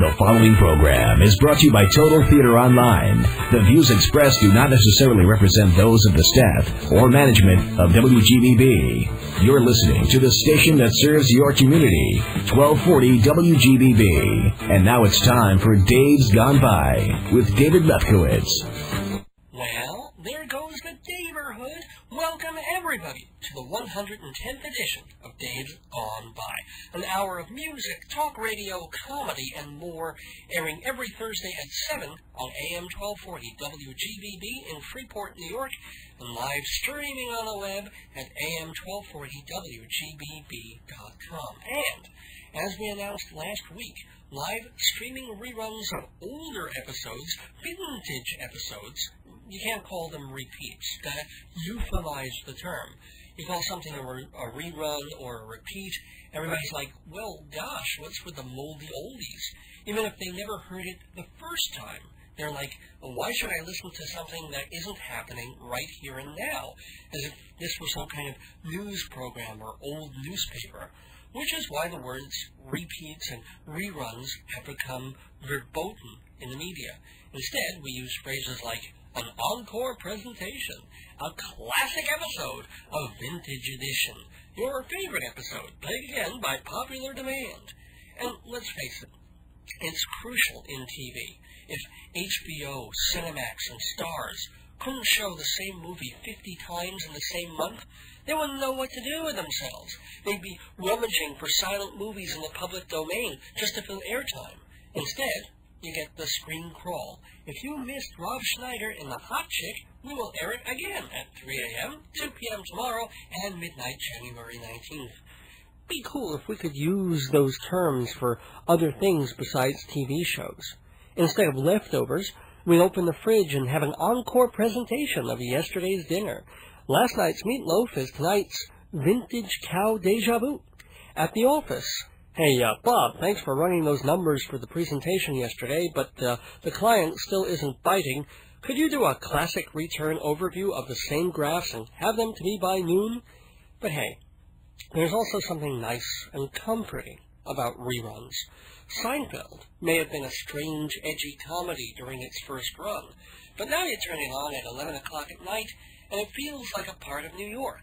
The following program is brought to you by Total Theater Online. The views expressed do not necessarily represent those of the staff or management of WGBB. You're listening to the station that serves your community, 1240 WGBB. And now it's time for Dave's Gone By with David Lefkowitz. Well, there goes the neighborhood. Welcome everybody to the 110th edition of Dave's Gone By, an hour of music, talk radio, comedy, and more, airing every Thursday at 7 on AM 1240 WGBB in Freeport, New York, and live streaming on the web at AM1240WGBB.com. And, as we announced last week, live streaming reruns of older episodes, vintage episodes, you can't call them repeats. Gotta euphemize the term. You call something a, re- a rerun or a repeat, everybody's like, well, gosh, what's with the moldy oldies? Even if they never heard it the first time. They're like, well, why should I listen to something that isn't happening right here and now? As if this were some kind of news program or old newspaper. Which is why the words repeats and reruns have become verboten in the media. Instead, we use phrases like an encore presentation, a classic episode of Vintage Edition, your favorite episode, played again by popular demand. And let's face it, it's crucial in TV. If HBO, Cinemax, and Starz couldn't show the same movie 50 times in the same month, they wouldn't know what to do with themselves. They'd be rummaging for silent movies in the public domain just to fill airtime. Instead, you get the screen crawl. If you missed Rob Schneider in The Hot Chick, we will air it again at 3 a.m., 2 p.m. tomorrow, and midnight January 19th. Be cool if we could use those terms for other things besides TV shows. Instead of leftovers, we open the fridge and have an encore presentation of yesterday's dinner. Last night's meatloaf is tonight's vintage cow deja vu. At the office, Hey, uh, Bob, thanks for running those numbers for the presentation yesterday, but uh, the client still isn't biting. Could you do a classic return overview of the same graphs and have them to me by noon? But hey, there's also something nice and comforting about reruns. Seinfeld may have been a strange, edgy comedy during its first run, but now you turn it on at 11 o'clock at night, and it feels like a part of New York.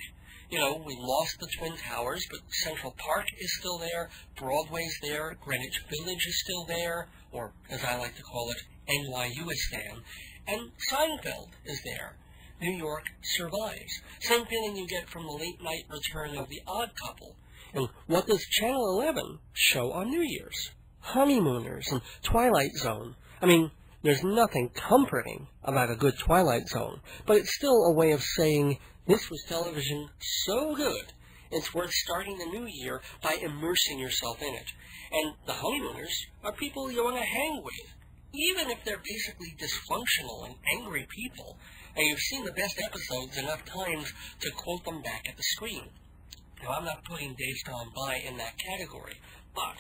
You know, we lost the Twin Towers, but Central Park is still there, Broadway's there, Greenwich Village is still there, or as I like to call it, NYUistan, and Seinfeld is there. New York survives. Same feeling you get from the late night return of The Odd Couple. And what does Channel 11 show on New Year's? Honeymooners and Twilight Zone. I mean, there's nothing comforting about a good Twilight Zone, but it's still a way of saying this was television so good, it's worth starting the new year by immersing yourself in it. And the honeymooners are people you want to hang with, even if they're basically dysfunctional and angry people, and you've seen the best episodes enough times to quote them back at the screen. Now, I'm not putting Days Gone By in that category, but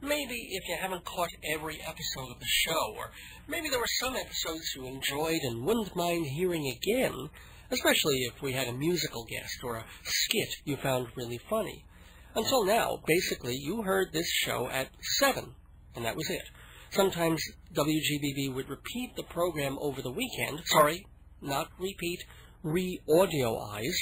maybe if you haven't caught every episode of the show, or maybe there were some episodes you enjoyed and wouldn't mind hearing again, especially if we had a musical guest or a skit you found really funny. Until now, basically, you heard this show at 7, and that was it. Sometimes WGBB would repeat the program over the weekend. Sorry, not repeat, re-audioize.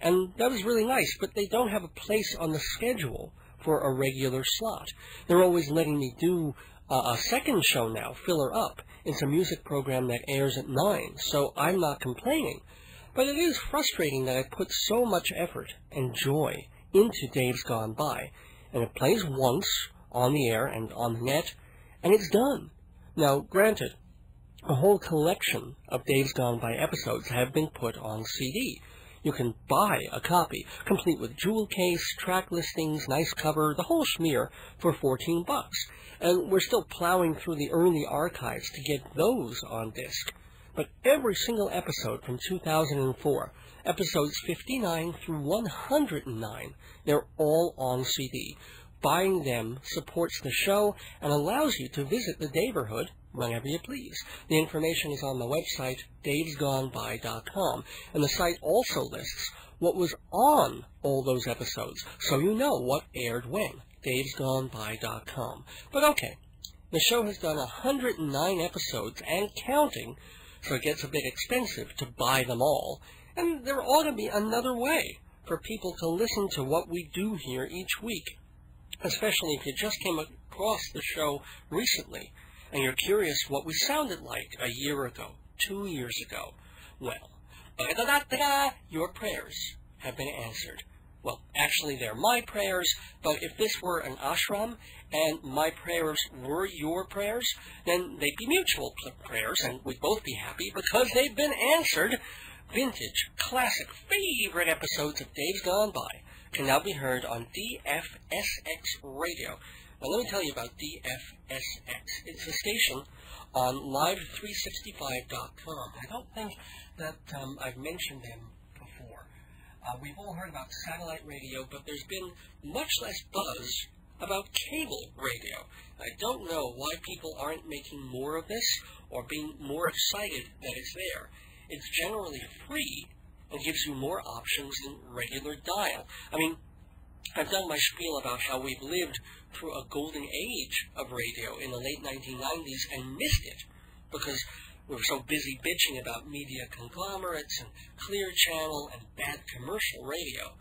And that was really nice, but they don't have a place on the schedule for a regular slot. They're always letting me do uh, a second show now, Filler Up. It's a music program that airs at 9, so I'm not complaining. But it is frustrating that I put so much effort and joy into Dave's Gone By, and it plays once on the air and on the net, and it's done. Now, granted, a whole collection of Dave's Gone By episodes have been put on CD. You can buy a copy, complete with jewel case, track listings, nice cover, the whole schmear for 14 bucks. And we're still plowing through the early archives to get those on disc. But every single episode from 2004, episodes 59 through 109, they're all on CD. Buying them supports the show and allows you to visit the neighborhood whenever you please. The information is on the website davesgoneby.com, and the site also lists what was on all those episodes, so you know what aired when. davesgoneby.com. But okay, The show has done 109 episodes and counting, so it gets a bit expensive to buy them all. And there ought to be another way for people to listen to what we do here each week, especially if you just came across the show recently and you're curious what we sounded like a year ago, two years ago. Well, your prayers have been answered. Well, actually, they're my prayers, but if this were an ashram and my prayers were your prayers, then they'd be mutual prayers and we'd both be happy because they've been answered. Vintage, classic, favorite episodes of Days Gone By can now be heard on DFSX Radio. Now, let me tell you about DFSX. It's a station on live365.com. I don't think that um, I've mentioned them uh, we've all heard about satellite radio, but there's been much less buzz about cable radio. I don't know why people aren't making more of this or being more excited that it's there. It's generally free and gives you more options than regular dial. I mean, I've done my spiel about how we've lived through a golden age of radio in the late 1990s and missed it because we were so busy bitching about media conglomerates and clear channel and bad commercial radio.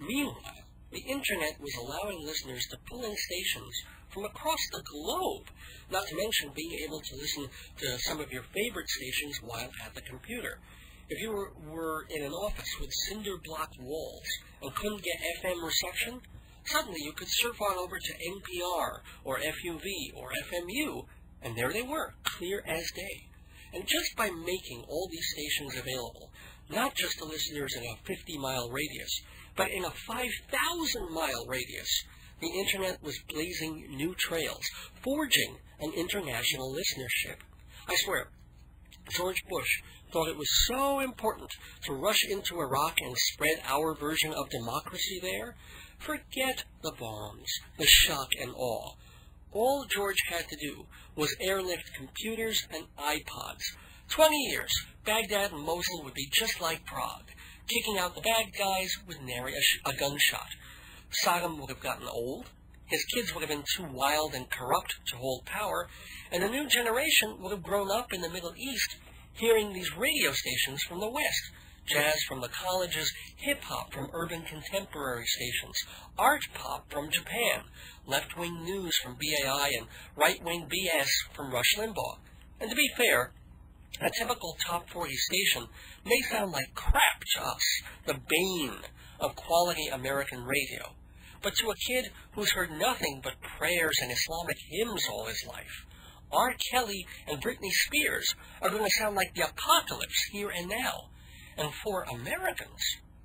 Meanwhile, the internet was allowing listeners to pull in stations from across the globe, not to mention being able to listen to some of your favorite stations while at the computer. If you were, were in an office with cinder block walls and couldn't get FM reception, suddenly you could surf on over to NPR or FUV or FMU, and there they were, clear as day. And just by making all these stations available, not just to listeners in a 50 mile radius, but in a 5,000 mile radius, the internet was blazing new trails, forging an international listenership. I swear, George Bush thought it was so important to rush into Iraq and spread our version of democracy there. Forget the bombs, the shock and awe. All George had to do was airlift computers and iPods. Twenty years, Baghdad and Mosul would be just like Prague. Kicking out the bad guys with nary a, a gunshot. Saddam would have gotten old. His kids would have been too wild and corrupt to hold power, and a new generation would have grown up in the Middle East hearing these radio stations from the West jazz from the colleges, hip hop from urban contemporary stations, art pop from Japan, left wing news from BAI, and right wing BS from Rush Limbaugh. And to be fair, a typical top 40 station may sound like crap to us, the bane of quality American radio. But to a kid who's heard nothing but prayers and Islamic hymns all his life, R. Kelly and Britney Spears are going to sound like the apocalypse here and now. And for Americans,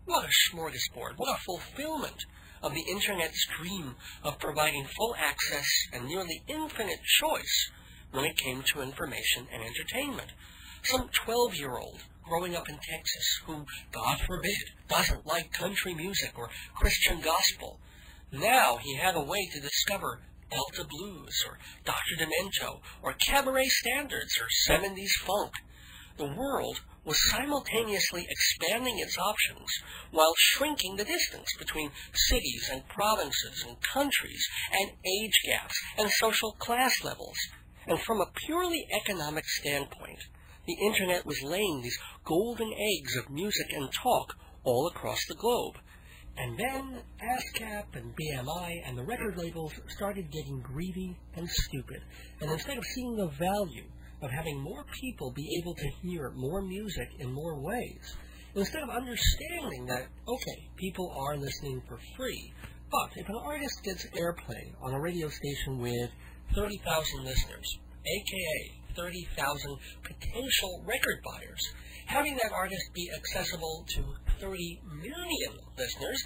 what a smorgasbord, what a fulfillment of the Internet's dream of providing full access and nearly infinite choice when it came to information and entertainment. Some 12 year old growing up in Texas who, God forbid, doesn't like country music or Christian gospel. Now he had a way to discover Delta Blues or Dr. Demento or Cabaret Standards or 70s Funk. The world was simultaneously expanding its options while shrinking the distance between cities and provinces and countries and age gaps and social class levels. And from a purely economic standpoint, the internet was laying these golden eggs of music and talk all across the globe. And then ASCAP and BMI and the record labels started getting greedy and stupid. And instead of seeing the value of having more people be able to hear more music in more ways. Instead of understanding that, okay, people are listening for free, but if an artist gets airplay on a radio station with 30,000 listeners, aka 30,000 potential record buyers, having that artist be accessible to 30 million listeners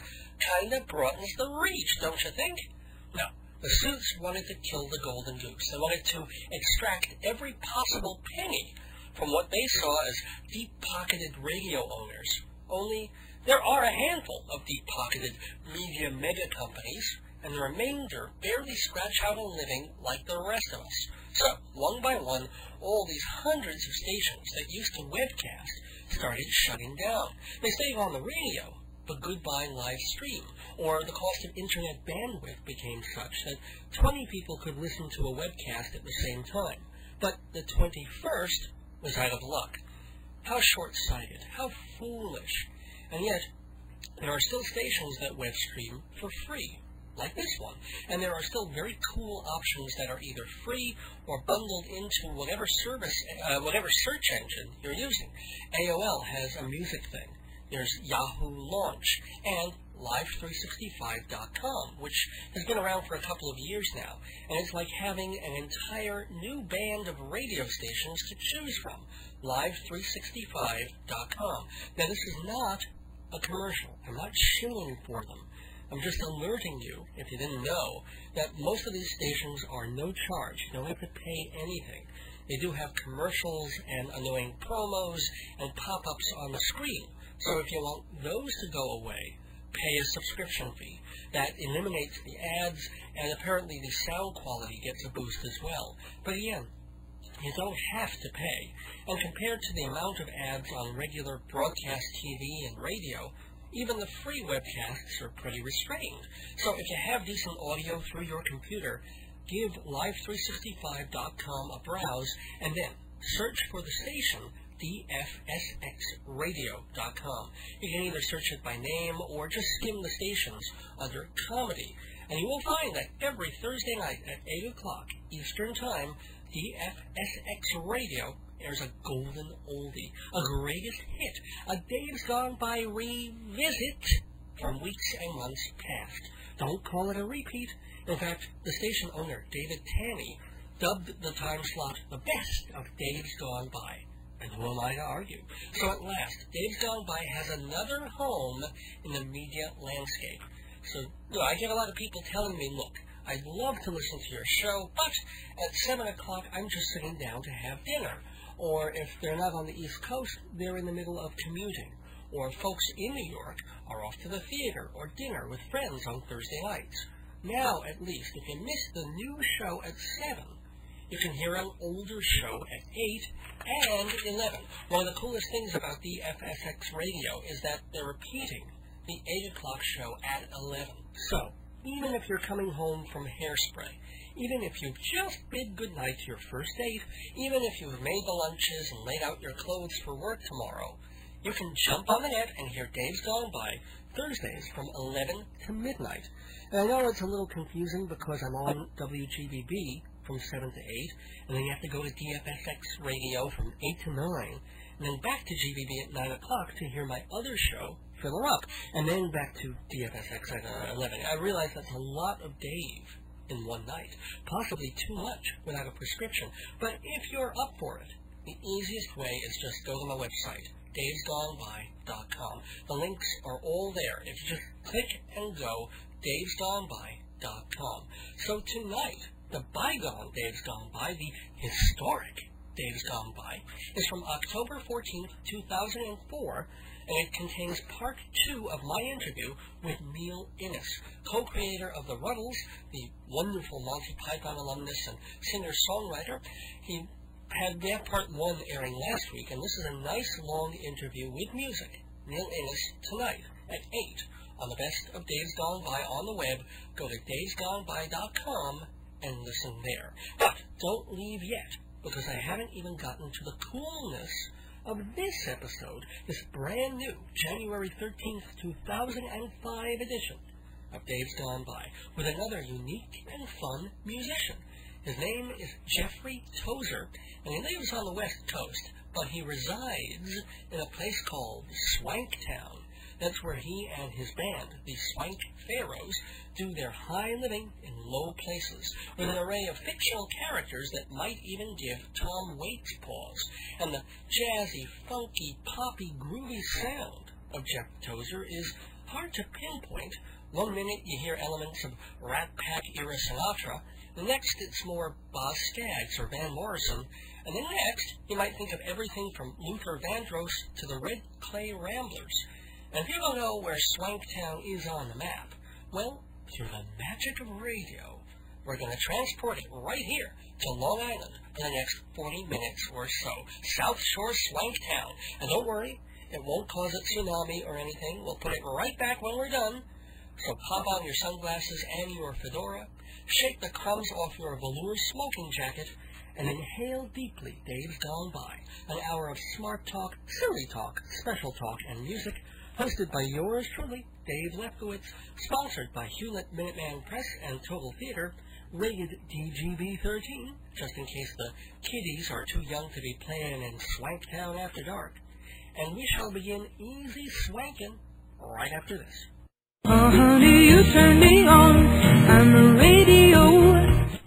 kind of broadens the reach, don't you think? Now, the suits wanted to kill the golden goose. They wanted to extract every possible penny from what they saw as deep-pocketed radio owners. Only there are a handful of deep-pocketed media mega companies, and the remainder barely scratch out a living like the rest of us. So, one by one, all these hundreds of stations that used to webcast started shutting down. They stayed on the radio, but goodbye live stream, or the cost of internet bandwidth became such that 20 people could listen to a webcast at the same time. But the 21st was out of luck. How short-sighted, how foolish. And yet, there are still stations that web stream for free, like this one. And there are still very cool options that are either free or bundled into whatever service, uh, whatever search engine you're using. AOL has a music thing. There's Yahoo Launch and Live365.com, which has been around for a couple of years now, and it's like having an entire new band of radio stations to choose from. Live365.com. Now, this is not a commercial. I'm not shilling for them. I'm just alerting you, if you didn't know, that most of these stations are no charge. You don't have to pay anything. They do have commercials and annoying promos and pop-ups on the screen. So if you want those to go away, pay a subscription fee. That eliminates the ads, and apparently the sound quality gets a boost as well. But again, you don't have to pay. And compared to the amount of ads on regular broadcast TV and radio, even the free webcasts are pretty restrained. So if you have decent audio through your computer, give live365.com a browse and then search for the station dfsxradio.com. You can either search it by name or just skim the stations under comedy. And you will find that every Thursday night at 8 o'clock Eastern Time, DFSX Radio airs a golden oldie, a greatest hit, a days gone by revisit from weeks and months past. Don't call it a repeat. In fact, the station owner, David Tanney, dubbed the time slot the best of days gone by. And who am I to argue? So at last, Gone By has another home in the media landscape. So you know, I get a lot of people telling me, look, I'd love to listen to your show, but at 7 o'clock I'm just sitting down to have dinner. Or if they're not on the East Coast, they're in the middle of commuting. Or folks in New York are off to the theater or dinner with friends on Thursday nights. Now, at least, if you miss the new show at 7, you can hear an older show at 8 and 11. One of the coolest things about the FSX radio is that they're repeating the 8 o'clock show at 11. So, even if you're coming home from hairspray, even if you've just bid goodnight to your first date, even if you've made the lunches and laid out your clothes for work tomorrow, you can jump on the net and hear Days Gone By Thursdays from 11 to midnight. And I know it's a little confusing because I'm on WGBB from 7 to 8, and then you have to go to DFSX radio from 8 to 9, and then back to GBB at 9 o'clock to hear my other show, Fill Her Up, and then back to DFSX at uh, 11. I realize that's a lot of Dave in one night, possibly too much without a prescription, but if you're up for it, the easiest way is just go to my website, davesgoneby.com. The links are all there. If you just click and go, davesgoneby.com. So tonight, the bygone Days Gone By, the historic Days Gone By, is from October 14th, 2004, and it contains part two of my interview with Neil Innes, co-creator of The Rutles, the wonderful Monty Python alumnus and singer-songwriter. He had their part one airing last week, and this is a nice long interview with music. Neil Innes tonight at 8 on the best of Days Gone By on the web. Go to daysgoneby.com and listen there. But don't leave yet, because I haven't even gotten to the coolness of this episode, this brand new January 13th, 2005 edition of Dave's Gone By, with another unique and fun musician. His name is Geoffrey Tozer, and he lives on the West Coast, but he resides in a place called Swanktown. That's where he and his band, the Swank Pharaohs, do their high living in low places, with an array of fictional characters that might even give Tom Waits pause. And the jazzy, funky, poppy, groovy sound of Jeff Tozer is hard to pinpoint. One minute you hear elements of Rat Pack era Sinatra, the next it's more Boz Scaggs or Van Morrison, and then next you might think of everything from Luther Vandross to the Red Clay Ramblers. And if you don't know where Swanktown is on the map, well, through the magic of radio, we're going to transport it right here to Long Island for the next 40 minutes or so. South Shore Swanktown. And don't worry, It won't cause a tsunami or anything. We'll put it right back when we're done. So pop on your sunglasses and your fedora, shake the crumbs off your velour smoking jacket, and inhale deeply Dave's Gone By, an hour of smart talk, silly talk, special talk, and music, hosted by yours truly, Dave Lefkowitz, sponsored by Hewlett Minuteman Press and Total Theater, rated DGB-13, just in case the kiddies are too young to be playing in Swanktown after dark. And we shall begin easy swanking right after this. Oh, honey, you turn me on the radio.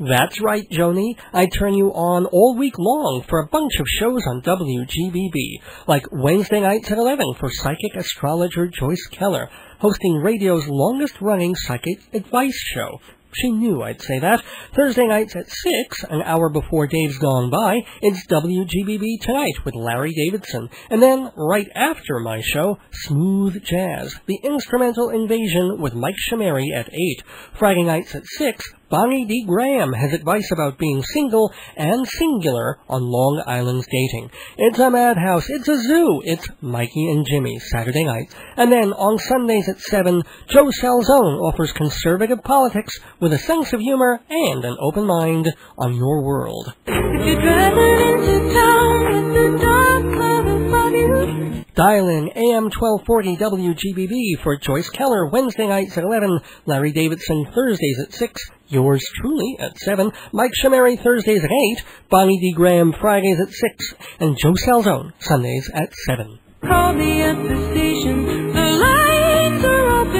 That's right, Joni. I turn you on all week long for a bunch of shows on WGBB, like Wednesday nights at 11 for psychic astrologer Joyce Keller, hosting radio's longest running psychic advice show. She knew I'd say that. Thursday nights at 6, an hour before Dave's Gone By, it's WGBB Tonight with Larry Davidson. And then, right after my show, Smooth Jazz, the Instrumental Invasion with Mike Shameri at 8. Friday nights at 6, Bonnie D. Graham has advice about being single and singular on Long Island's dating. It's a madhouse, it's a zoo, it's Mikey and Jimmy, Saturday night. And then on Sundays at 7, Joe Salzone offers conservative politics with a sense of humor and an open mind on your world. Dial in AM 1240 WGBB for Joyce Keller Wednesday nights at 11, Larry Davidson Thursdays at 6, yours truly at 7, Mike Shameri Thursdays at 8, Bonnie D. Graham Fridays at 6, and Joe Salzone Sundays at 7. call me at the station. The lights are off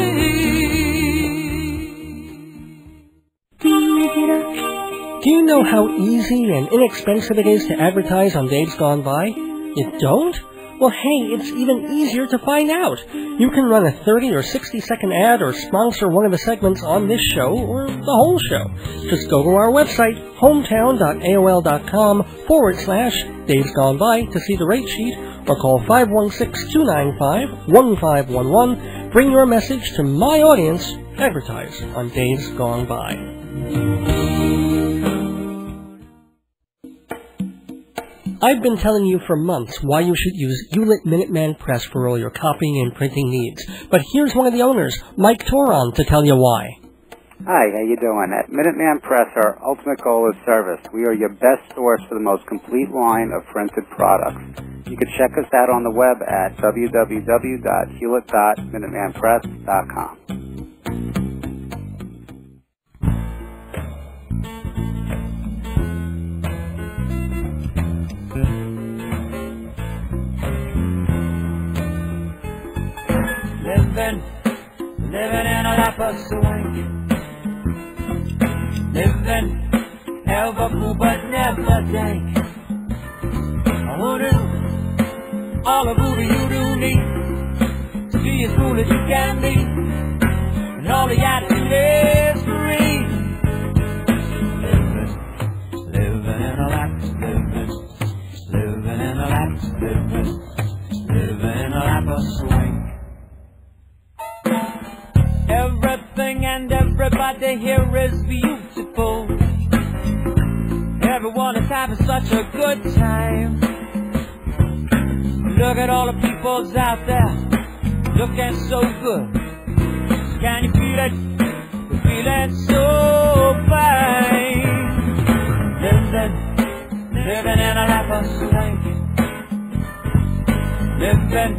Do you know how easy and inexpensive it is to advertise on Dave's Gone By? You don't? Well, hey, it's even easier to find out. You can run a 30 or 60 second ad or sponsor one of the segments on this show or the whole show. Just go to our website, hometown.aol.com forward slash Dave's Gone By to see the rate sheet or call 516-295-1511. Bring your message to my audience. Advertise on Dave's Gone By. I've been telling you for months why you should use Hewlett Minuteman Press for all your copying and printing needs. But here's one of the owners, Mike Toron, to tell you why. Hi, how you doing? At Minuteman Press, our ultimate goal is service. We are your best source for the most complete line of printed products. You can check us out on the web at www.hewlett.minutemanpress.com. Living, living in a lap of swing. Living, ever cool but never think. Who do all of who you do need to be as cool as you can be? And all the attitude everybody here is beautiful. Everyone is having such a good time. Look at all the peoples out there looking so good. Can you feel it? Feeling so fine. Living, living in a lap of swank. Living,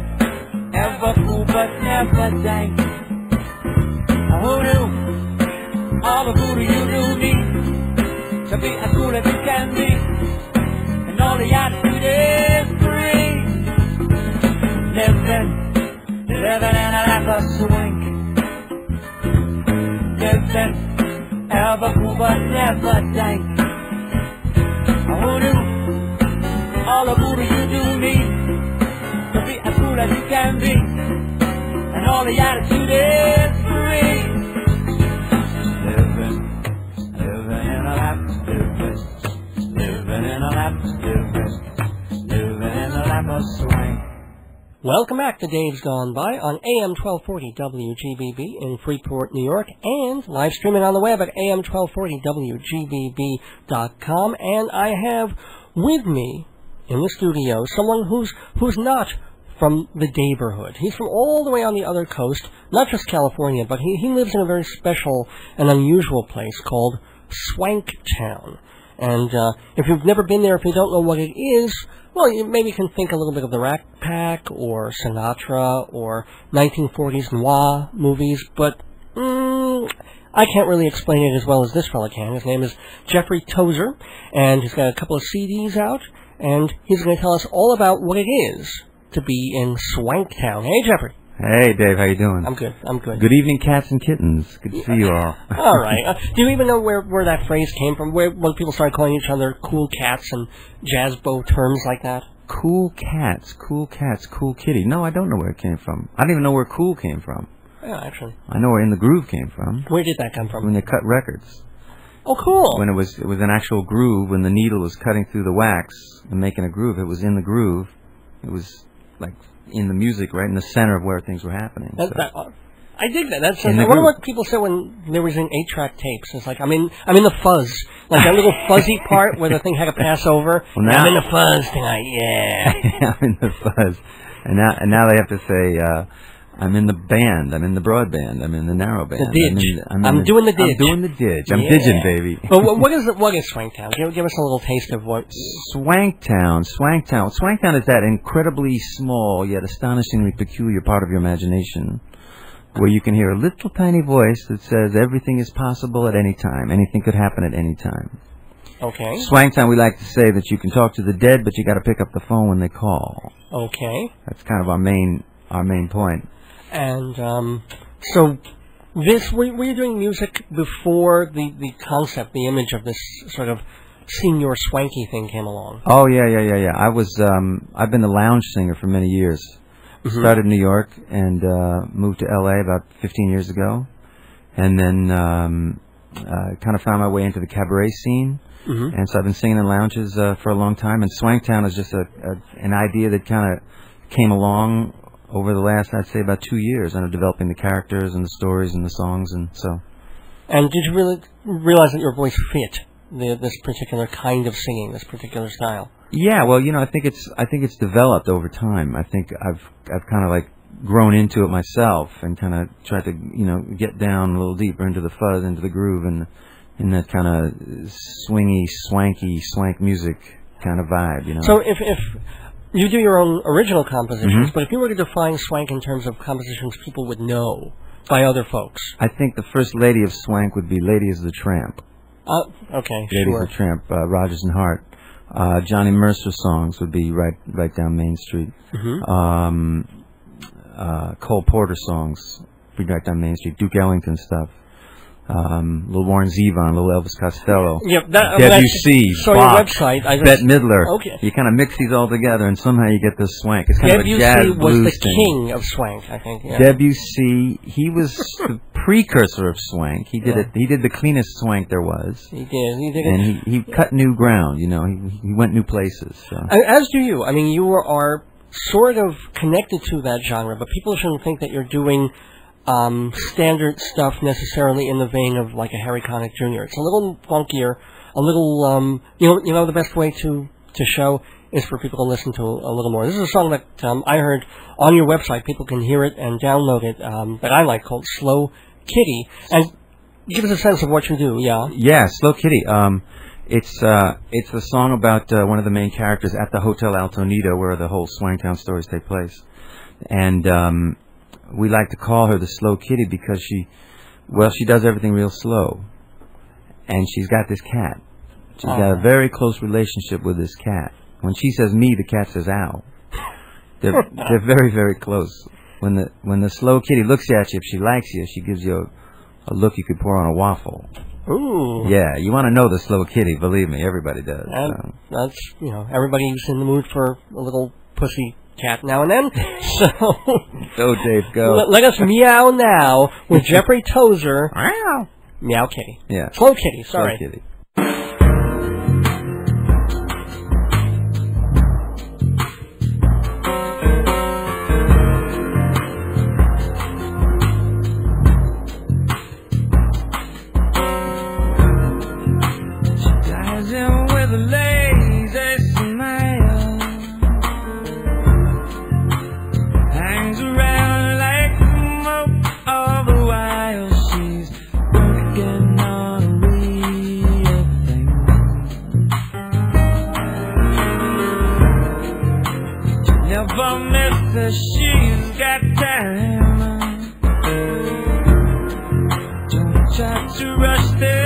ever cool but never dank. Voodoo, all the voodoo you do need to be as cool as you can be, and all the attitude is free. Living, living in a life of swing. Living, ever cool but never dank. Voodoo, all the voodoo you do need to be as cool as you can be, and all the attitude is free. In lap, living, living in lap of swing. Welcome back to Dave's Gone By on AM 1240 WGBB in Freeport, New York, and live streaming on the web at AM1240WGBB.com. And I have with me in the studio someone who's who's not from the neighborhood. He's from all the way on the other coast, not just California, but he, he lives in a very special and unusual place called Swanktown. And uh, if you've never been there, if you don't know what it is, well, you maybe can think a little bit of the Rat Pack or Sinatra or 1940s noir movies, but mm, I can't really explain it as well as this fella can. His name is Geoffrey Tozer, and he's got a couple of CDs out, and he's going to tell us all about what it is to be in Swanktown. Hey, Geoffrey. Hey, Dave, how you doing? I'm good. I'm good. Good evening, cats and kittens. Good to see you all. All right. Uh, do you even know where, where that phrase came from? Where when people started calling each other cool cats and jazz bow terms like that? cool cats, cool cats, cool kitty. No, I don't know where it came from. I don't even know where cool came from. Yeah, actually. I know where In the Groove came from. Where did that come from? When they cut records. Oh, cool. When it was it was an actual groove, when the needle was cutting through the wax and making a groove, it was in the groove. It was like in the music, right in the center of where things were happening. That, So- that, uh, I dig that. That's. In I wonder what people say when they were using eight-track tapes. It's like I'm in. I'm in the fuzz. Like that little fuzzy part where the thing had to pass over. Well, now- I'm in the fuzz tonight. Yeah. I'm in the fuzz, and now and now they have to say, uh, "I'm in the band. I'm in the broadband. I'm in the narrow band. The I'm, in, I'm, I'm the- doing the ditch. I'm doing the didge. I'm Yeah. baby." but what, what is? What is Swanktown? Give, give us a little taste of what. Swanktown, Swanktown. Swanktown is that incredibly small yet astonishingly peculiar part of your imagination where you can hear a little tiny voice that says everything is possible at any time. Anything could happen at any time. Okay. Swanktown, we like to say that you can talk to the dead, but you got to pick up the phone when they call. Okay. That's kind of our main our main point. And um, so this we, were you doing music before the the concept, the image of this sort of senior swanky thing came along? Oh yeah, yeah, yeah, yeah. I was um I've been a lounge singer for many years. Started in New York and uh moved to LA about 15 years ago. And then um uh kind of found my way into the cabaret scene. Mhm. And so I've been singing in lounges uh, for a long time and Swanktown is just a, a an idea that kind of came along over the last I'd say about 2 years under developing the characters and the stories and the songs and so And did you really realize that your voice fit the, this particular kind of singing, this particular style? Yeah, well, you know, I think it's I think it's developed over time. I think I've I've kind of like grown into it myself and kind of tried to you know get down a little deeper into the fuzz, into the groove, and in that kind of swingy, swanky, swank music kind of vibe. You know. So if if you do your own original compositions, Mhm. but if you were to define swank in terms of compositions people would know by other folks, I think the first lady of swank would be Lady is the Tramp. uh, okay, Lady sure. is the Tramp, uh, Rodgers and Hart. Uh, Johnny Mercer songs would be right right down Main Street. Mhm. um, uh, Cole Porter songs, would be right down Main Street, Duke Ellington stuff, um, little Warren Zevon, little Elvis Costello, Yep, that, when I Debussy, saw your Bach, website. I just, Bette Midler. Okay. You kind of mix these all together, and somehow you get this swank. It's kind of a Debussy jazz was blues the thing. king of swank, I think. Yeah. Debussy, he was the precursor of swank. He did Yeah. it. He did the cleanest swank there was, he did. He did it. and he he cut new ground. You know, he he went new places. So. As do you. I mean, you are sort of connected to that genre, but people shouldn't think that you're doing um, standard stuff necessarily in the vein of like a Harry Connick Jr. It's a little funkier, a little. Um, you know, you know, the best way to to show is for people to listen to a little more. This is a song that um, I heard on your website. People can hear it and download it. Um, that I like called Slow Kitty, and give us a sense of what you do. Yeah. Yeah, Slow Kitty. Um, it's uh, it's a song about uh, one of the main characters at the Hotel Alto Nido, where the whole Swanktown stories take place, and um, we like to call her the Slow Kitty because she, well, she does everything real slow, and she's got this cat. She's got a Oh. very close relationship with this cat. When she says me, the cat says ow. They're they're very very close. When the when the Slow Kitty looks at you, if she likes you, she gives you a, a look you could pour on a waffle. Ooh. Yeah, you want to know the slow kitty. Believe me, everybody does. And so. that's you know everybody's in the mood for a little pussy cat now and then. So Go, Dave, go. let, let us meow now with Geoffrey Tozer. Meow. Meow kitty. Yeah. Slow kitty. Slow Sorry. kitty. Rush their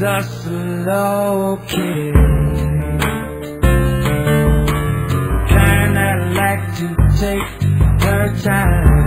She's a slow kitty. Kind that like to take her time.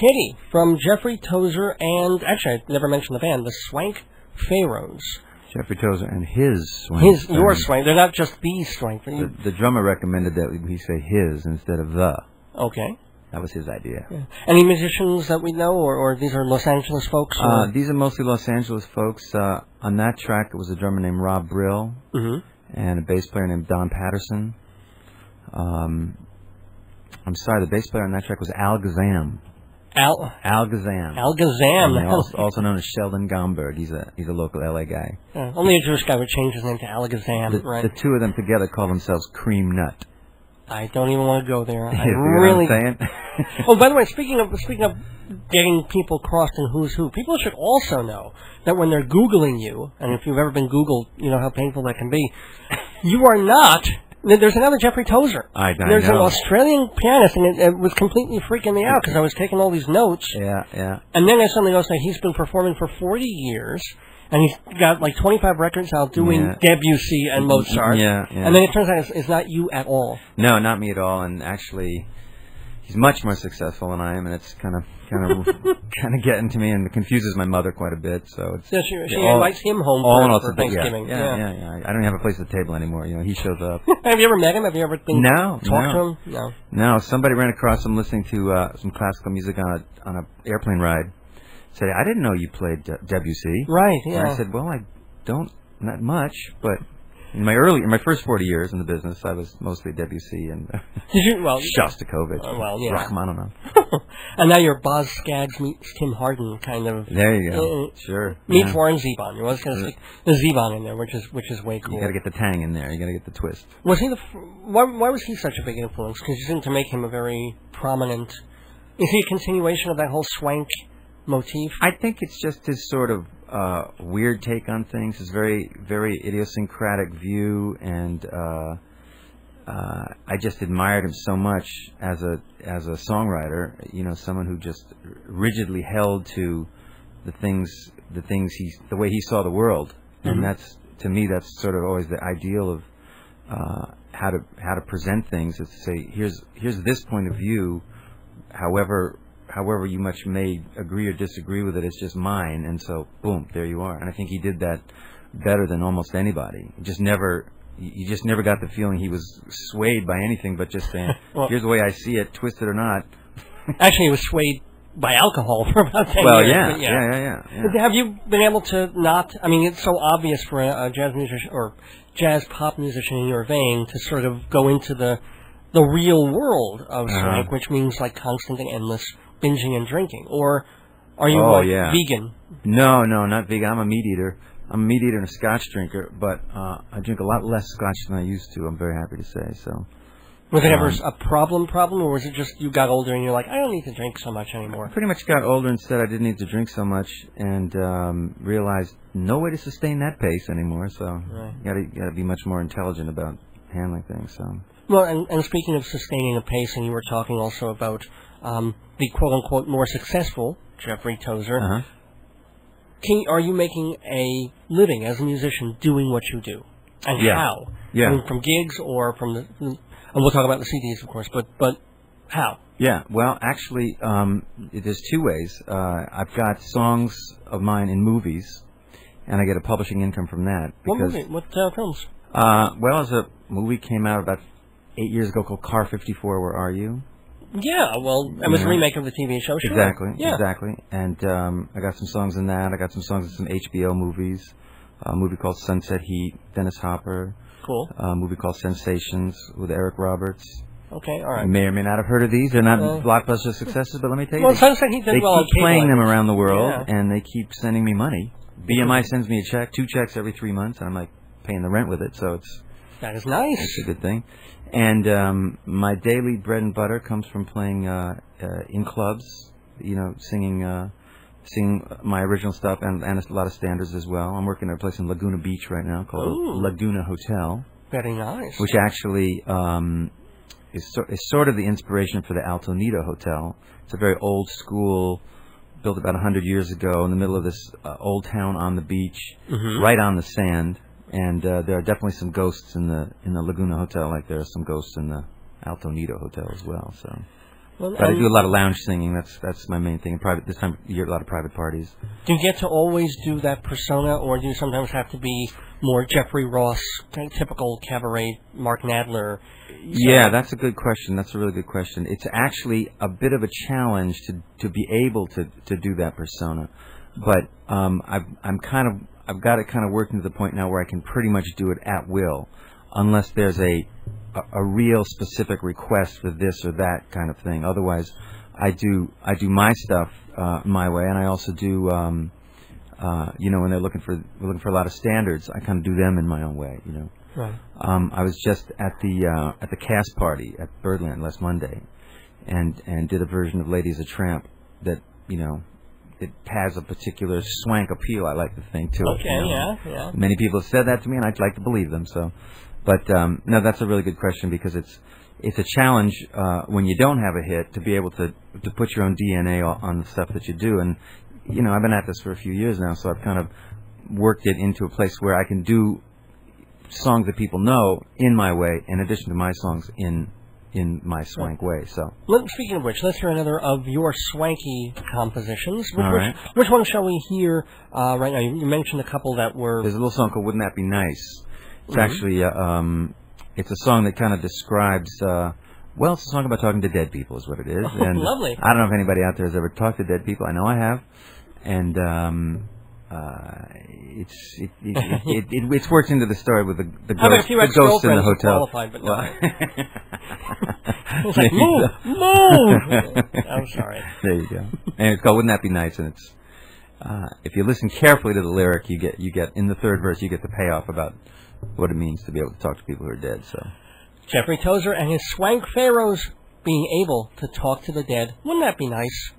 Kitty from Geoffrey Tozer and actually I never mentioned the band, the Swank Pharaohs. Geoffrey Tozer and his swank. His your Swank. They're not just the Swank. The, the drummer recommended that we say his instead of the. okay. That was his idea. Any musicians that we know, or, or these are Los Angeles folks? Uh, these are mostly Los Angeles folks. Uh, on that track, it was a drummer named Rob Brill hmm and a bass player named Don Patterson. Um, I'm sorry, the bass player on that track was Al Gazam. Al Al Gazam. Al Gazam. also, also known as Sheldon Gomberg. He's a he's a local LA guy. Yeah, only a Jewish guy would change his name to Al Gazam, The, right? the two of them together call themselves Cream Nut. I don't even want to go there. I really. what I'm saying? Oh, by the way, speaking of speaking of getting people crossed in who's who, people should also know that when they're googling you, and if you've ever been googled, you know how painful that can be. You are not. There's another Geoffrey Tozer. I, I There's an. Australian pianist, and it, it was completely freaking me out because I was taking all these notes, Yeah, yeah. and then I suddenly noticed that he's been performing for 40 years, and he's got like 25 records out doing Yeah. Debussy and mm-hmm. Mozart. Yeah, yeah. And then it turns out it's, it's not you at all. No, not me at all. And actually, he's much more successful than I am, and it's kind of kind of kind of getting to me, and confuses my mother quite a bit. So it's So she, she all- invites him home all for, all, for bit- yeah, Thanksgiving. Yeah, yeah, yeah, I don't have a place at the table anymore. You know, he shows up. Have you ever met him? Have you ever been No, talked no. to him? No. No, somebody ran across him listening to uh, some classical music on a on a airplane ride. Said, "I didn't know you played uh, Debussy." Right. And Yeah. I said, "Well, I don't, not much, but in my early, in my first 40 years in the business, I was mostly Debussy and? Well. Shostakovich, Uh, well, yeah. Rachmaninoff. and now you're Boz Scaggs meets Tim Hardin kind of. There you go. Uh, sure. Meets yeah. Warren Zevon. You was going to stick the Zevon in there, which is which is way cool. You got to get the tang in there. You got to get the twist. Was he the? Why, why was he such a big influence? Because you seem to make him a very prominent. Is he a continuation of that whole swank motif? I think it's just his sort of uh, weird take on things, his very, very idiosyncratic view, and uh, uh, I just admired him so much as a as a songwriter. You know, someone who just rigidly held to the things, the things he, the way he saw the world, and that's to me that's sort of always the ideal of uh, how to how to present things. Is to say here's here's this point of view, however however you much may agree or disagree with it, it's just mine, and so boom, there you are. And I think he did that better than almost anybody. He just never. You just never got the feeling he was swayed by anything, but just saying, Well- "Here's the way I see it, twist it or not." Actually, he was swayed by alcohol for about ten Well, years. yeah, but yeah, yeah, yeah. yeah. Have you been able to not? I mean, it's so obvious for a, a jazz musician or jazz pop musician in your vein to sort of go into the the real world of Uh-huh. swank, which means like constant and endless binging and drinking. Or are you Oh, what, yeah. vegan? No, no, not vegan. I'm a meat eater. I'm a meat eater and a scotch drinker, but uh, I drink a lot less scotch than I used to. I'm very happy to say. So Was it ever Um, a problem problem, or was it just you got older and you're like, I don't need to drink so much anymore? I pretty much got older and said I didn't need to drink so much, and um, realized no way to sustain that pace anymore. So Right. you gotta you gotta be much more intelligent about handling things. So Well, and, and speaking of sustaining a pace, and you were talking also about um, the quote unquote more successful Geoffrey Tozer. uh huh. Can, are you making a living as a musician doing what you do? And Yeah. how? Yeah. I mean, from gigs or from the, and we'll talk about the CDs, of course, but, but how? Yeah, well, actually, um, there's two ways. Uh, I've got songs of mine in movies, and I get a publishing income from that. What movie? What uh, films? Uh, well, as a movie came out about eight years ago called Car 54, Where Are You? Yeah, well, it was a remake of the TV show, sure. Exactly, Yeah. exactly. And um, I got some songs in that. I got some songs in some HBO movies. A movie called Sunset Heat, Dennis Hopper. Cool. A movie called Sensations with Eric Roberts. Okay, all You may or may not have heard of these. They're not Uh, blockbuster successes, but let me tell you, Well, they, Sunset Heat did they well keep playing them around the world, Yeah. and they keep sending me money. BMI sends me a check, two checks every three months, and I'm like paying the rent with it, so it's That is nice. That's a good thing. And um, my daily bread and butter comes from playing uh, uh, in clubs, you know, singing uh, singing my original stuff and, and a lot of standards as well. I'm working at a place in Laguna Beach right now called Ooh. Laguna Hotel, Very nice. which actually um, is, so, is sort of the inspiration for the Alto Nido Hotel. It's a very old school, built about 100 years ago in the middle of this uh, old town on the beach, Mhm. right on the sand. And uh, there are definitely some ghosts in the in the Laguna Hotel, like there are some ghosts in the Alto Nido Hotel as well. So, Well, but I do a lot of lounge singing. That's that's my main thing. Private this time of year, a lot of private parties. Do you get to always do that persona, or do you sometimes have to be more Jeffrey Ross, kind of typical cabaret Mark Nadler? Yeah, that's a good question. That's a really good question. It's actually a bit of a challenge to to be able to to do that persona, but um, I've I'm kind of I've got it kind of working to the point now where I can pretty much do it at will, unless there's a a, a real specific request for this or that kind of thing. Otherwise, I do I do my stuff uh, my way, and I also do. Um, uh, you know, when they're looking for looking for a lot of standards, I kind of do them in my own way. You know. Right. Um, I was just at the uh, at the cast party at Birdland last Monday, and and did a version of Lady Is a Tramp that you know it has a particular swank appeal. I like to think to it. Okay, you know. yeah, yeah. Many people have said that to me, and I'd like to believe them. So, but um, no, that's a really good question because it's it's a challenge uh, when you don't have a hit to be able to to put your own DNA on the stuff that you do. And you know, I've been at this for a few years now, so I've kind of worked it into a place where I can do songs that people know in my way, in addition to my songs in in my swank way. So Let- Speaking of which, let's hear another of your swanky compositions. Which, All which- which, one shall we hear uh, right now? You, you mentioned a couple that were. there's a little song called "Wouldn't That Be Nice." It's Mhm. actually uh, um, it's a song that kind of describes. Uh, well, it's a song about talking to dead people, is what it is. Oh, and lovely. I don't know if anybody out there has ever talked to dead people. I know I have, and um, uh, it's it, it, it, it, it, it's worked into the story with the the ghost, the ghost in the hotel. qualified, but Well- It's like, move, move. I'm sorry. There you go. And it's called "Wouldn't That Be Nice?" And it's uh, if you listen carefully to the lyric, you get you get in the third verse you get the payoff about what it means to be able to talk to people who are dead. So Geoffrey Tozer and his swank pharaohs being able to talk to the dead. Wouldn't that be nice?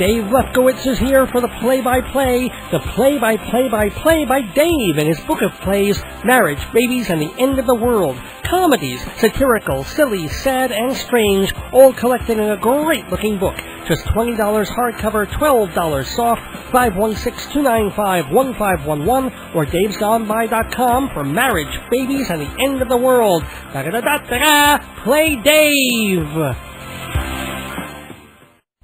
Dave Lefkowitz is here for the play-by-play, the play-by-play-by-play by Dave and his book of plays, Marriage, Babies, and the End of the World. Comedies, satirical, silly, sad, and strange, all collected in a great-looking book. Just $20 hardcover, $12 soft, 516-295-1511, or davesgoneby.com for Marriage, Babies, and the End of the World. Da-da-da-da-da! Play Dave!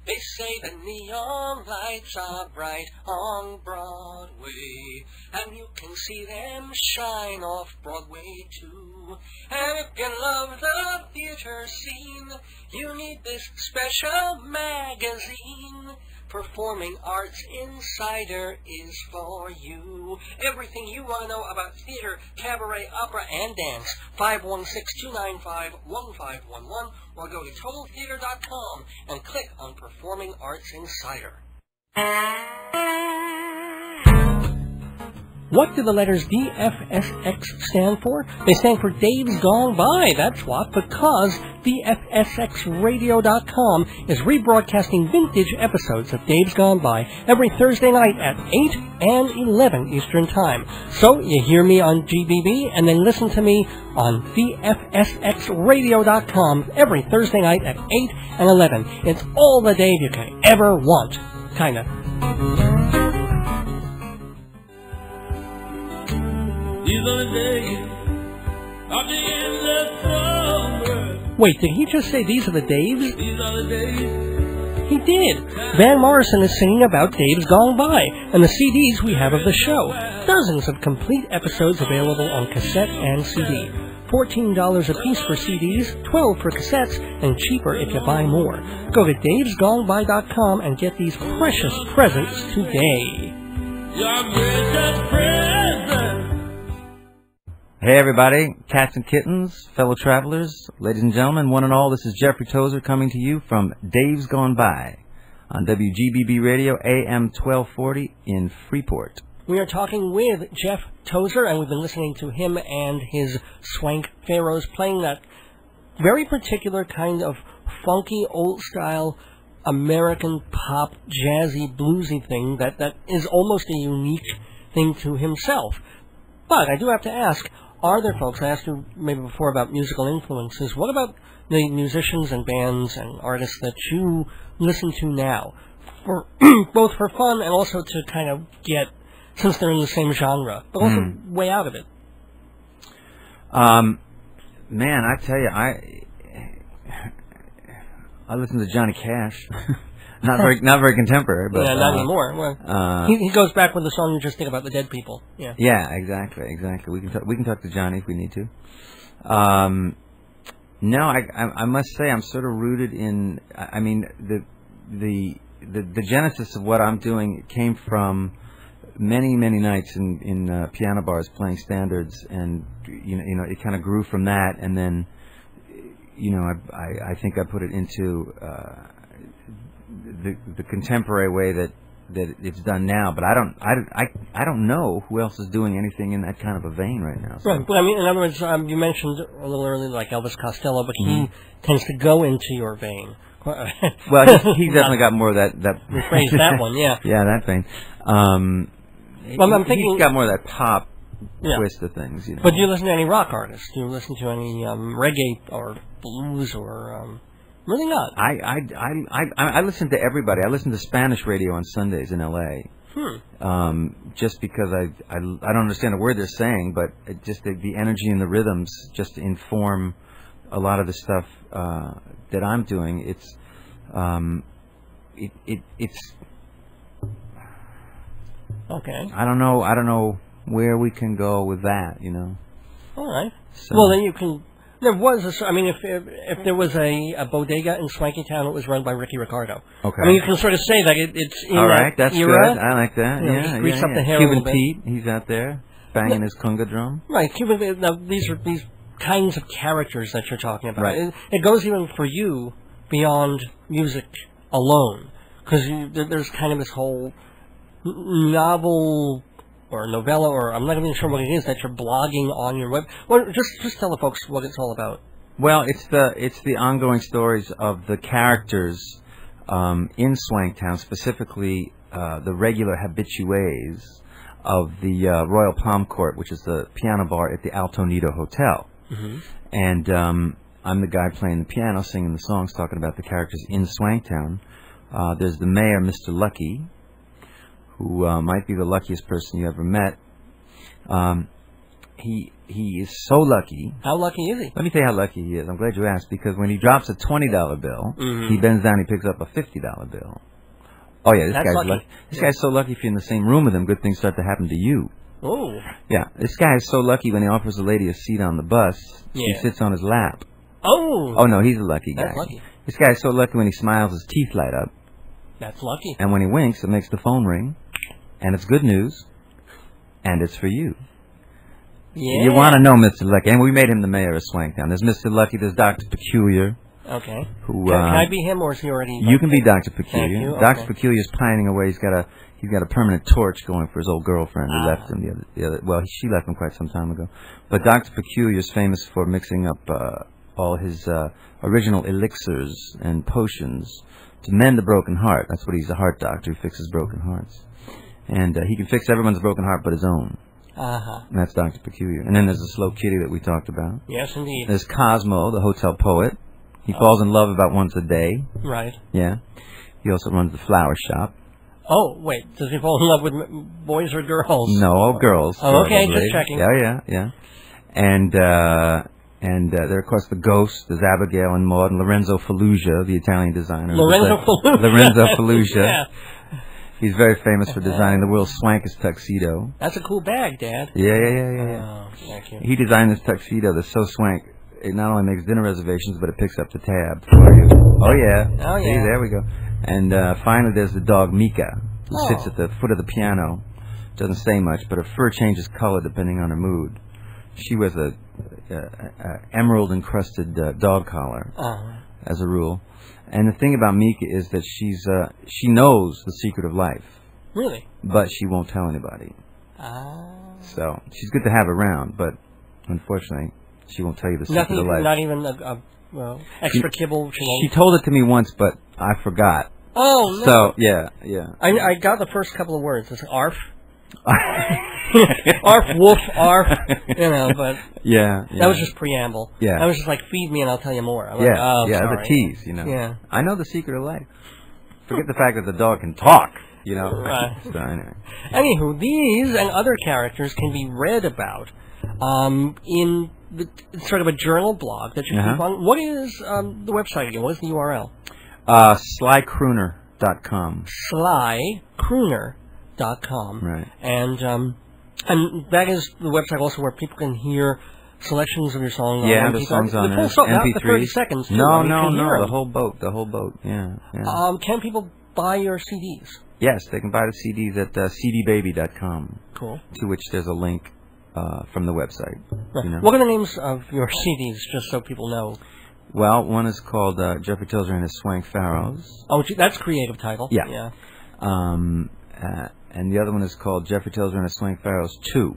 They say the neon lights are bright on Broadway, and you can see them shine off Broadway too. And if you love the theater scene, you need this special magazine. Performing Arts Insider is for you. Everything you want to know about theater, cabaret, opera, and dance. 516-295-1511 or go to TotalTheater.com and click on Performing Arts Insider. What do the letters DFSX stand for? They stand for Dave's Gone By, that's what, because DFSXRadio.com is rebroadcasting vintage episodes of Dave's Gone By every Thursday night at 8 and 11 Eastern Time. So you hear me on GBB and then listen to me on DFSXRadio.com every Thursday night at 8 and 11. It's all the Dave you can ever want. Kinda. Wait, did he just say these are the Daves? Are the days. He did. Van Morrison is singing about Dave's Gone By and the CDs we have of the show. Dozens of complete episodes available on cassette and CD. $14 a piece for CDs, 12 for cassettes, and cheaper if you buy more. Go to davesgoneby.com and get these precious presents today. Hey everybody, cats and kittens, fellow travelers, ladies and gentlemen, one and all, this is Geoffrey Tozer coming to you from Dave's Gone By on WGBB Radio AM 1240 in Freeport. We are talking with Geoff Tozer, and we've been listening to him and his Swank Pharaohs playing that very particular kind of funky, old style American pop, jazzy, bluesy thing that, that is almost a unique thing to himself. But I do have to ask, are there folks, I asked you maybe before about musical influences, what about the musicians and bands and artists that you listen to now? For both for fun and also to kind of get since they're in the same genre, but also Hmm. way out of it. Um, man, I tell you, I I listen to Johnny Cash. not very, not very contemporary, but yeah, not uh, anymore. Well, Uh, he, he goes back with the song you just think about the dead people. Yeah. yeah, exactly, exactly. We can talk, we can talk to Johnny if we need to. Um, no, I, I I must say I'm sort of rooted in. I I mean the the the, the genesis of what I'm doing came from many many nights in in uh, piano bars playing standards, and you know you know it kind of grew from that, and then you know I I, I think I put it into uh, the the contemporary way that that it's done now. But I don't I, I I don't know who else is doing anything in that kind of a vein right now. So. Right, but I mean, in other words, um, you mentioned a little earlier like Elvis Costello, but he Mhm. tends to go into your vein. Well, he, he's definitely got more of that that Rephrase that one, yeah. yeah, that vein. Um, Well, I'm he- thinking- he's got more of that pop Yeah. twist of things. You know. But do you listen to any rock artists? Do you listen to any um, reggae or blues or um, really not? I, I I I I listen to everybody. I listen to Spanish radio on Sundays in L.A. Hmm. Um, just because I, I I don't understand a word they're saying, but it just the, the energy and the rhythms just inform a lot of the stuff uh, that I'm doing. It's um, it, it it's Okay. I don't know I don't know where we can go with that. You know. All right. So, Well, then you can. There was a. s- I mean, if if, if there was a, a bodega in Swanky Town, it was run by Ricky Ricardo. okay. I mean, you can sort of say that it, it's in All that right, that's era. good. I like that. You know, yeah, yeah, up yeah. the hair a Cuban little bit. Pete, he's out there banging his conga drum. Right, Cuban. Uh, now, these are these kinds of characters that you're talking about. Right. It, it goes even for you beyond music alone, because there's kind of this whole novel or novella, or I'm not even sure what it is that you're blogging on your web. Well, just just tell the folks what it's all about. Well, it's the it's the ongoing stories of the characters um, in Swanktown, specifically uh, the regular habitués of the uh, Royal Palm Court, which is the piano bar at the Alto Nido Hotel. Mm-hmm. And um, I'm the guy playing the piano, singing the songs, talking about the characters in Swanktown. Uh, there's the mayor, Mr. Lucky, who uh, might be the luckiest person you ever met. Um, he he is so lucky. How lucky is he? Let me tell you how lucky he is. I'm glad you asked because when he drops a twenty dollar bill, Mhm. he bends down, he picks up a fifty dollar bill. Oh yeah, this That's guy's lucky. This guy's so lucky if you're in the same room with him, good things start to happen to you. Oh, Yeah, this guy is so lucky when he offers a lady a seat on the bus, she sits on his lap. oh, Oh no, he's a lucky guy. That's lucky. This guy's so lucky when he smiles, his teeth light up, that's lucky. and when he winks, it makes the phone ring, and it's good news, and it's for you. Yeah. You want to know Mr. Lucky, and we made him the mayor of Swanktown. There's Mr. Lucky, there's Dr. Peculiar, Okay. who Can, uh, can I be him, or is he already? you can be Dr. Peculiar. Dr. okay. Peculiar's pining away. He's got a he's got a permanent torch going for his old girlfriend who Ah. left him the other, the other. Well, she left him quite some time ago. But Dr. Peculiar is famous for mixing up uh, all his uh, original elixirs and potions to mend the broken heart. That's what he's a heart doctor who fixes broken hearts, and uh, he can fix everyone's broken heart but his own. Uh huh. And that's Dr. Peculiar. And then there's the slow kitty that we talked about. Yes, indeed. There's Cosmo, the hotel poet. He falls in love about once a day. Right. Yeah. He also runs the flower shop. Oh, wait. Does he fall in love with m- boys or girls? No, all girls. Oh, okay, just checking. Yeah, yeah, yeah. And uh and uh, there, of course, the ghosts. There's Abigail and Maud and Lorenzo Falluja, the Italian designer. Lorenzo Falluja. Lorenzo Falluja. yeah. He's very famous for designing the world's swankest tuxedo. That's a cool bag, Dad. Yeah, yeah, yeah, yeah. yeah. Oh, thank you. He designed this tuxedo that's so swank. It not only makes dinner reservations, but it picks up the tab for you. Oh yeah. Oh, See, yeah. there we go. And uh, finally, there's the dog Mika, who Oh. sits at the foot of the piano. Doesn't say much, but her fur changes color depending on her mood. She wears a emerald encrusted uh, dog collar Uh, as a rule. And the thing about Mika is that she's uh, she knows the secret of life, really? but she won't tell anybody. Ah. So she's good to have around, but unfortunately, she won't tell you the secret Nothing, of life. not even a, a well, extra kibble. She She told it to me once, but I forgot. oh no! So yeah, yeah. I, I got the first couple of words. It's arf, arf, woof, arf. You know, but yeah, yeah. that was just preamble. Yeah. That was just like feed me and I'll tell you more. I'm yeah, like, oh, yeah. sorry. The tease, you know. Yeah. I know the secret of life. Forget the fact that the dog can talk. You know. Right. so anyway, Anywho, these and other characters can be read about um, in the, sort of a journal blog that you Uh-huh. keep on. What is um, the website again? What is the URL? uh, slycrooner.com. slycrooner.com. Right. And um, and that is the website also where people can hear selections of your songs. on Yeah, the MP3. songs on the full song, not the MP3. 30 seconds. too. No, no, no. The whole boat. The whole boat. Yeah. yeah. Um, can people buy your CDs? yes, they can buy the CDs at uh, cdbaby.com, Cool. to which there's a link uh, from the website. You know. What are the names of your CDs, just so people know? Well, one is called uh, Geoffrey Tozer and his Swank Pharaohs. Oh, that's creative title. Yeah. Yeah. Um, uh, and the other one is called Geoffrey Tozer and his Swank Pharaohs 2.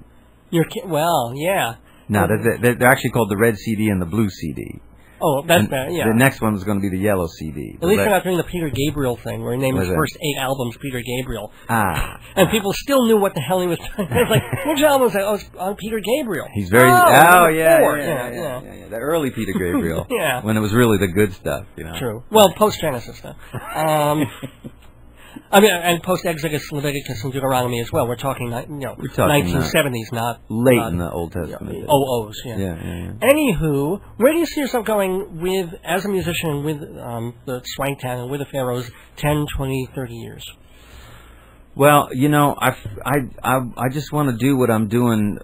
You're ki- well, yeah. Now, they're, they're, they're actually called the red CD and the blue CD. Oh, that's And bad. Yeah. The next one is going to be the yellow CD. At least The they're not doing the Peter Gabriel thing, where he named his that? first eight albums Peter Gabriel, Ah. and people still knew what the hell he was. It was like, which album was that? Oh, it's on Peter Gabriel. He's very. Oh, Oh, yeah, yeah, yeah, yeah, yeah, yeah, yeah. The early Peter Gabriel. Yeah. When it was really the good stuff, you know. True. Well, post Genesis though. Um, I mean, and post Exodus, Leviticus, and Deuteronomy as well. We're talking, you know, We're talking, uh, 1970s, not Late in the Old Testament. OOs. Yeah. Yeah, yeah, yeah. Anywho, where do you see yourself going with, as a musician, with um, the Swanktown and with the Pharaohs, 10, 20, 30 years? Well, you know, I, I, I, I just want to do what I'm doing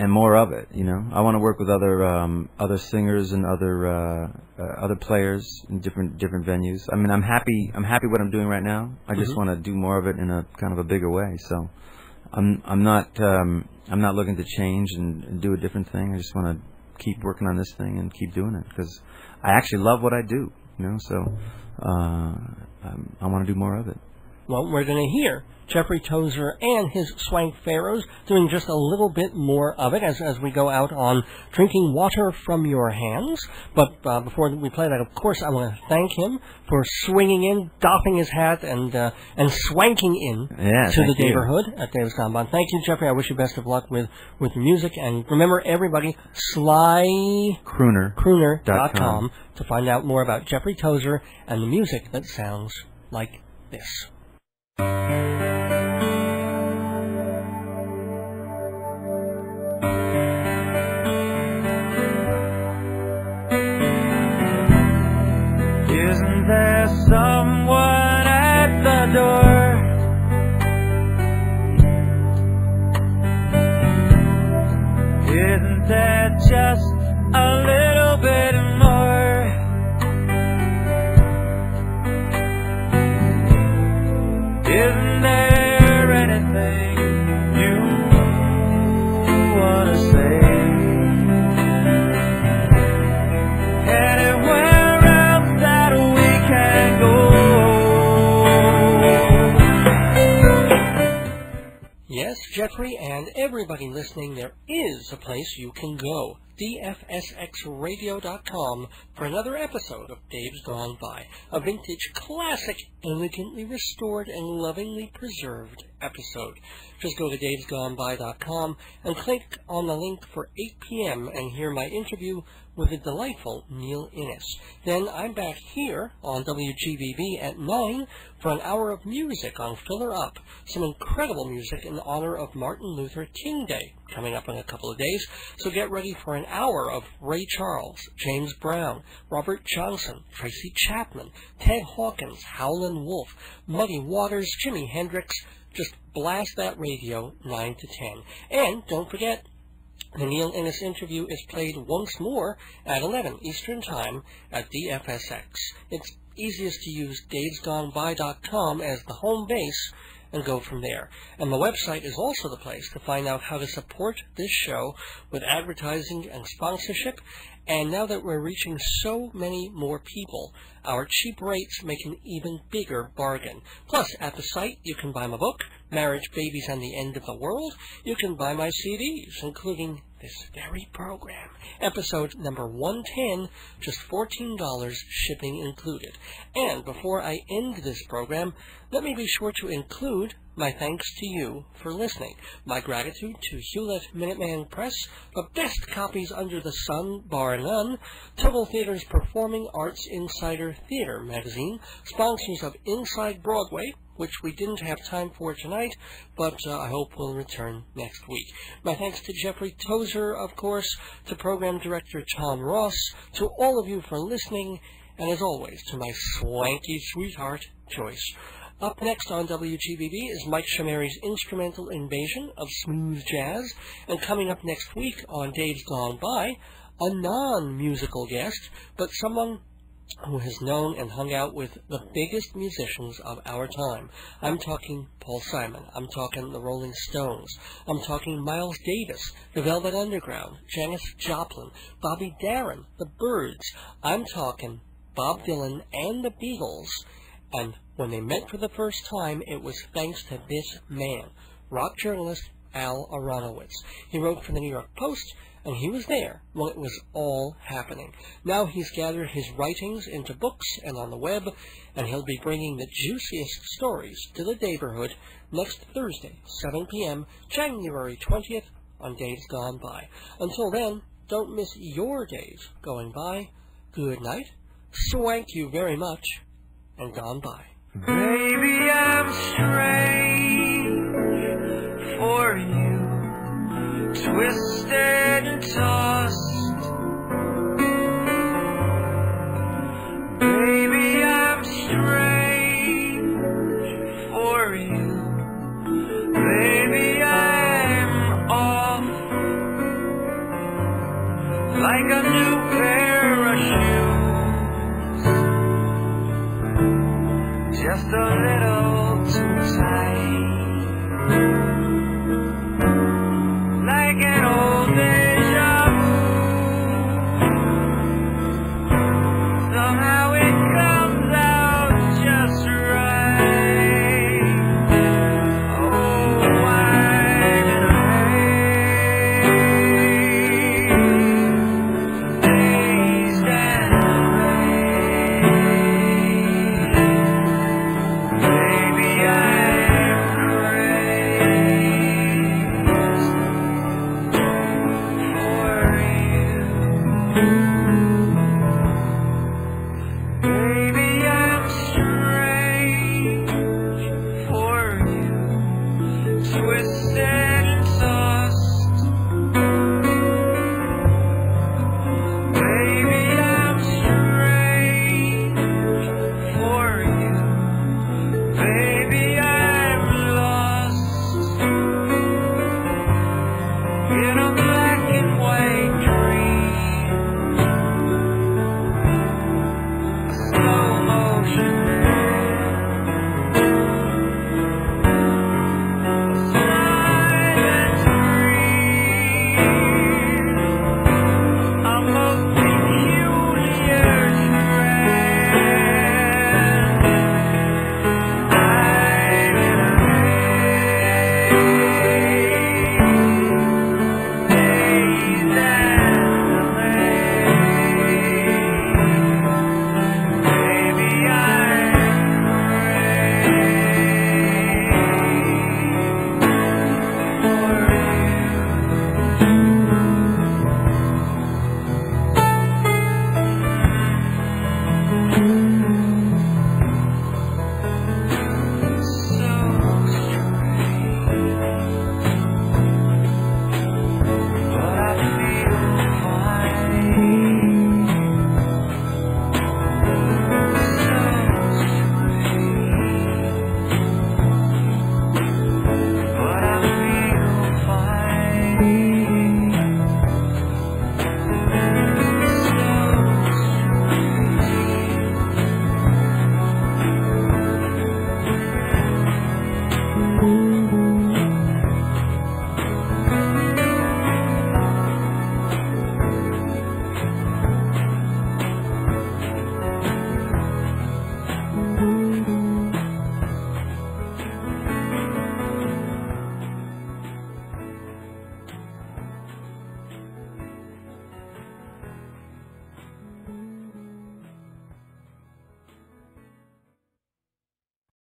and more of it. You know, I want to work with other um, other singers and other uh, uh, other players in different different venues. I mean, I'm happy. I'm happy what I'm doing right now. I just Mhm. want to do more of it in a kind of a bigger way. So, I'm I'm not um, I'm not looking to change and, and do a different thing. I just want to keep working on this thing and keep doing it because I actually love what I do. You know, so uh, um, I want to do more of it. Well, we're going to hear Geoffrey Tozer and his Swank Pharaohs doing just a little bit more of it as, as we go out on drinking water from your hands. But uh, before we play that, of course, I want to thank him for swinging in, doffing his hat, and uh, and swanking in Yeah, to the you. neighborhood at Dave's Gone By. Thank you, Geoffrey. I wish you best of luck with, with the music. And remember, everybody, slycrooner.com Crooner. to find out more about Geoffrey Tozer and the music that sounds like this. DFSXRadio.com for another episode of Dave's Gone By, a vintage classic, elegantly restored and lovingly preserved episode. Just go to davesgoneby.com and click on the link for 8 p.m. and hear my interview with the delightful Neil Innes. Then I'm back here on WGBB at 9 for an hour of music on Filler Up, some incredible music in honor of Martin Luther King Day coming up in a couple of days. So get ready for an hour of Ray Charles, James Brown, Robert Johnson, Tracy Chapman, Ted Hawkins, Howlin' Wolf, Muddy Waters, Jimi Hendrix. Just blast that radio 9 to 10. And don't forget, the Neil Innes interview is played once more at 11 Eastern Time at DFSX. It's easiest to use davesgoneby.com as the home base and go from there. And the website is also the place to find out how to support this show with advertising and sponsorship. And now that we're reaching so many more people, our cheap rates make an even bigger bargain. Plus, at the site, you can buy my book, Marriage, Babies, and the End of the World. You can buy my CDs, including this very program. Episode number 110, just $14, shipping included. And before I end this program, let me be sure to include my thanks to you for listening. My gratitude to Hewlett Minuteman Press, the best copies under the sun, bar none, Total Theater's Performing Arts Insider Theater magazine, sponsors of Inside Broadway, which we didn't have time for tonight, but uh, I hope will return next week. My thanks to Geoffrey Tozer, of course, to Program Director Tom Ross, to all of you for listening, and as always, to my swanky sweetheart, Joyce. Up next on WGBB is Mike Shamari's instrumental invasion of smooth jazz, and coming up next week on Dave's Gone By, a non-musical guest, but someone who has known and hung out with the biggest musicians of our time. I'm talking Paul Simon. I'm talking the Rolling Stones. I'm talking Miles Davis, the Velvet Underground, Janis Joplin, Bobby Darin, the Byrds. I'm talking Bob Dylan and the Beatles. And when they met for the first time, it was thanks to this man, rock journalist Al Aronowitz. He wrote for the New York Post, and he was there when it was all happening. Now he's gathered his writings into books and on the web, and he'll be bringing the juiciest stories to the neighborhood next Thursday, 7 p.m., January 20th, on Days Gone By. Until then, don't miss your days going by. Good night. Swank you very much, and gone by. Baby, I'm strange for you, twisted and tossed. Baby, I'm strange for you. Baby, I'm off like a new